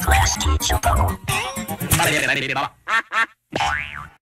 Class teacher